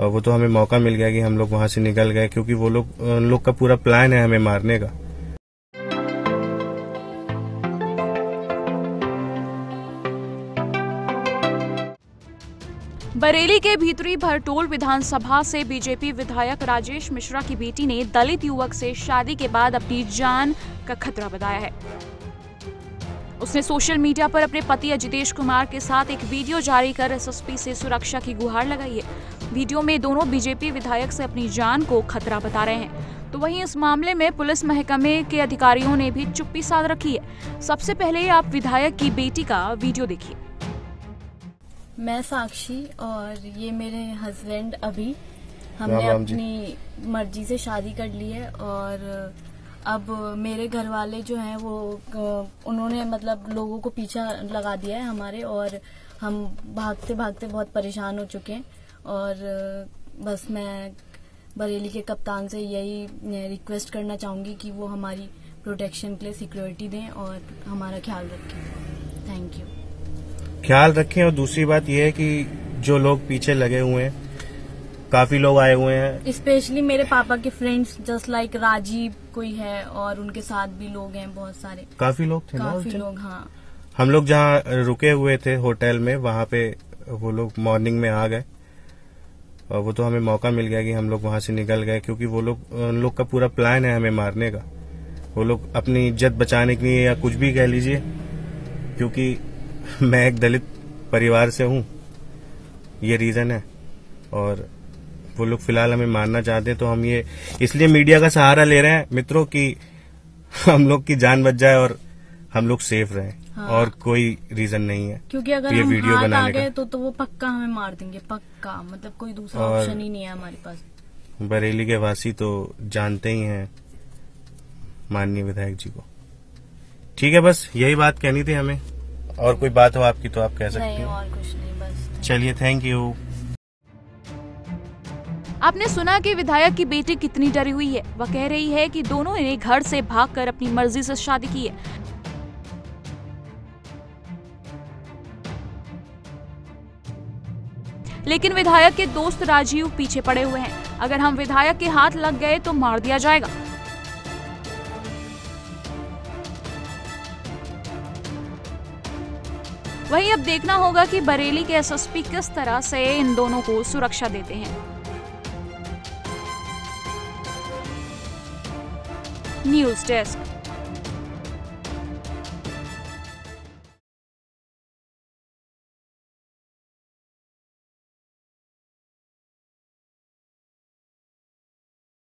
वो तो हमें मौका मिल गया कि हम लोग वहाँ से निकल गए, क्योंकि वो लोग उन लोग का पूरा प्लान है हमें मारने का। बरेली के भीतरी भरटोल विधानसभा से बीजेपी विधायक राजेश मिश्रा की बेटी ने दलित युवक से शादी के बाद अपनी जान का खतरा बताया है। उसने सोशल मीडिया पर अपने पति अजितेश कुमार के साथ एक वीडियो जारी कर एसएसपी से सुरक्षा की गुहार लगाई है। वीडियो में दोनों बीजेपी विधायक से अपनी जान को खतरा बता रहे हैं। तो वहीं इस मामले में पुलिस महकमे के अधिकारियों ने भी चुप्पी साध रखी है। सबसे पहले आप विधायक की बेटी का वीडियो देखिए। मैं साक्षी और ये मेरे हस्बैंड अभी। हमने। अपनी मर्ज़ी से शादी कर ली है और अब मेरे घर वाले जो हैं वो उन्होंने मतलब लोगों को पीछा लगा दिया है हमारे और हम भागते भागते बहुत परेशान हो चुके हैं। और बस मैं बरेली के कप्तान से यही रिक्वेस्ट करना चाहूँगी कि वो हमारी प्रोटेक्शन के लिए सिक्योरिटी दें और हमारा ख्याल रखें। थैंक यू ख्याल रखें और दूसरी बात यह है कि जो लोग पीछे लगे हुए हैं काफ़ी लोग आए हुए हैं। स्पेशली मेरे पापा के फ्रेंड्स जस्ट लाइक राजीव कोई है और उनके साथ भी लोग हैं बहुत सारे। काफ़ी लोग थे काफ़ी दिन? लोग हाँ। हम लोग जहाँ रुके हुए थे होटल में वहाँ पे वो लोग मॉर्निंग में आ गए। और वो तो हमें मौका मिल गया कि हम लोग वहाँ से निकल गए क्योंकि वो लोग उन लोग का पूरा प्लान है हमें मारने का। वो लोग अपनी इज़्ज़त बचाने के लिए या कुछ भी कह लीजिए क्योंकि मैं एक दलित परिवार से हूँ। ये रीजन है। और वो लोग फ़िलहाल हमें मारना चाहते हैं तो हम ये इसलिए मीडिया का सहारा ले रहे हैं मित्रों की हम लोग की जान बच जाए और हम लोग सेफ़ रहे। हाँ। और कोई रीजन नहीं है क्योंकि अगर ये हम वीडियो हाथ आ बनाने गए। तो तो वो पक्का हमें मार देंगे पक्का। मतलब कोई दूसरा ऑप्शन ही नहीं है हमारे पास। बरेली के वासी तो जानते ही हैं माननीय विधायक जी को। ठीक है बस यही बात कहनी थी हमें। और कोई बात हो आपकी तो आप कह सकते हैं। और कुछ नहीं बस। चलिए थैंक यू आपने सुना कि विधायक की बेटी कितनी डरी हुई है? वह कह रही है कि दोनों ने घर से भागकर अपनी मर्ज़ी से शादी की है। लेकिन विधायक के दोस्त राजीव पीछे पड़े हुए हैं। अगर हम विधायक के हाथ लग गए तो मार दिया जाएगा। वहीं अब देखना होगा कि बरेली के एसएसपी किस तरह से इन दोनों को सुरक्षा देते हैं। News Desk.